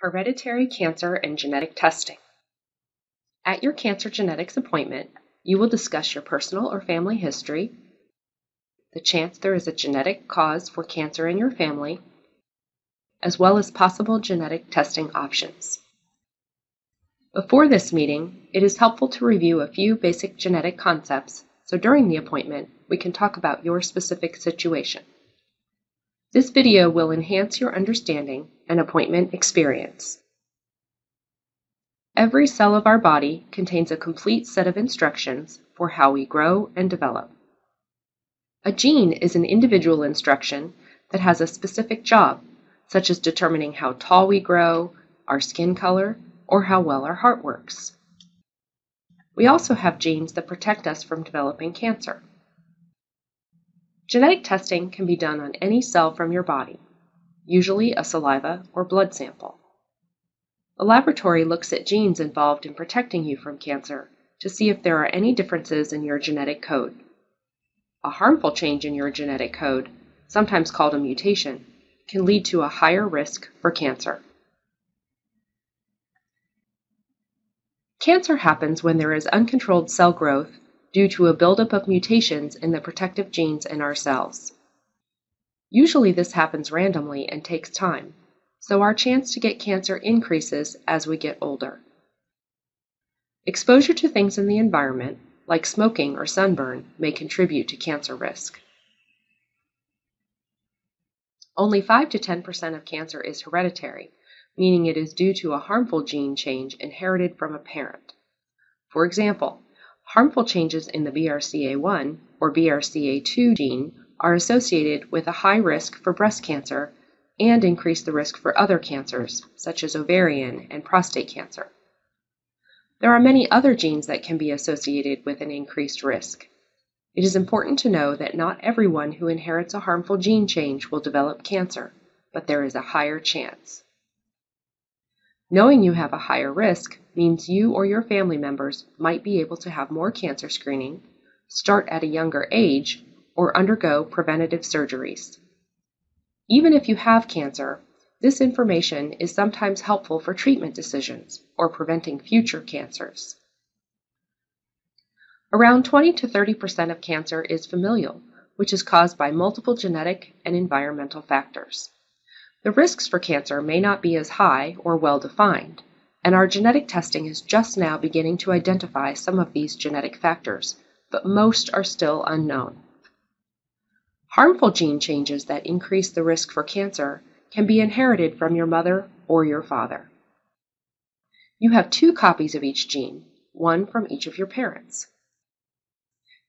Hereditary cancer and genetic testing. At your cancer genetics appointment, you will discuss your personal or family history, the chance there is a genetic cause for cancer in your family, as well as possible genetic testing options. Before this meeting, it is helpful to review a few basic genetic concepts so during the appointment we can talk about your specific situation. This video will enhance your understanding and appointment experience. Every cell of our body contains a complete set of instructions for how we grow and develop. A gene is an individual instruction that has a specific job, such as determining how tall we grow, our skin color, or how well our heart works. We also have genes that protect us from developing cancer. Genetic testing can be done on any cell from your body, usually a saliva or blood sample. The laboratory looks at genes involved in protecting you from cancer to see if there are any differences in your genetic code. A harmful change in your genetic code, sometimes called a mutation, can lead to a higher risk for cancer. Cancer happens when there is uncontrolled cell growth due to a buildup of mutations in the protective genes in our cells. Usually this happens randomly and takes time, so our chance to get cancer increases as we get older. Exposure to things in the environment, like smoking or sunburn, may contribute to cancer risk. Only 5 to 10% of cancer is hereditary, meaning it is due to a harmful gene change inherited from a parent. For example, Harmful changes in the BRCA1 or BRCA2 gene are associated with a high risk for breast cancer and increase the risk for other cancers, such as ovarian and prostate cancer. There are many other genes that can be associated with an increased risk. It is important to know that not everyone who inherits a harmful gene change will develop cancer, but there is a higher chance. Knowing you have a higher risk means you or your family members might be able to have more cancer screening, start at a younger age, or undergo preventative surgeries. Even if you have cancer, this information is sometimes helpful for treatment decisions or preventing future cancers. Around 20 to 30 percent of cancer is familial, which is caused by multiple genetic and environmental factors. The risks for cancer may not be as high or well defined, and our genetic testing is just now beginning to identify some of these genetic factors, but most are still unknown. Harmful gene changes that increase the risk for cancer can be inherited from your mother or your father. You have two copies of each gene, one from each of your parents.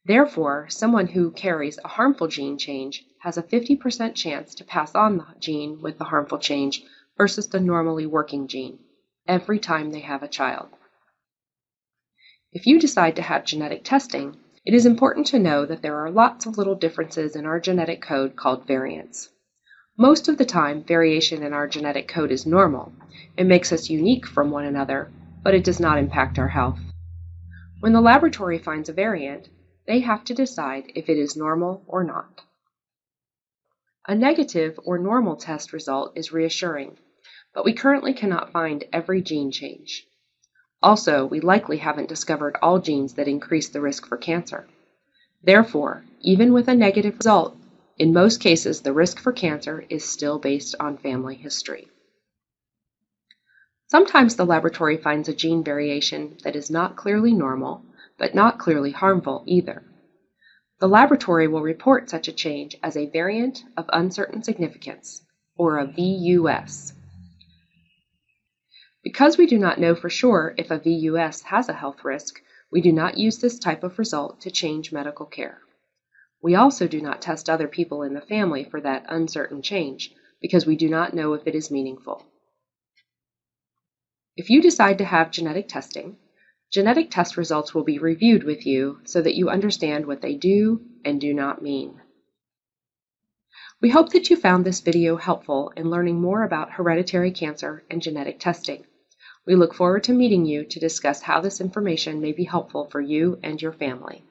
Therefore, someone who carries a harmful gene change has a 50% chance to pass on the gene with the harmful change versus the normally working gene every time they have a child. If you decide to have genetic testing, it is important to know that there are lots of little differences in our genetic code called variants. Most of the time, variation in our genetic code is normal. It makes us unique from one another, but it does not impact our health. When the laboratory finds a variant, they have to decide if it is normal or not. A negative or normal test result is reassuring, but we currently cannot find every gene change. Also, we likely haven't discovered all genes that increase the risk for cancer. Therefore, even with a negative result, in most cases the risk for cancer is still based on family history. Sometimes the laboratory finds a gene variation that is not clearly normal but not clearly harmful either. The laboratory will report such a change as a variant of uncertain significance, or a VUS. Because we do not know for sure if a VUS has a health risk, we do not use this type of result to change medical care. We also do not test other people in the family for that uncertain change because we do not know if it is meaningful. If you decide to have genetic testing, Genetic test results will be reviewed with you so that you understand what they do and do not mean. We hope that you found this video helpful in learning more about hereditary cancer and genetic testing. We look forward to meeting you to discuss how this information may be helpful for you and your family.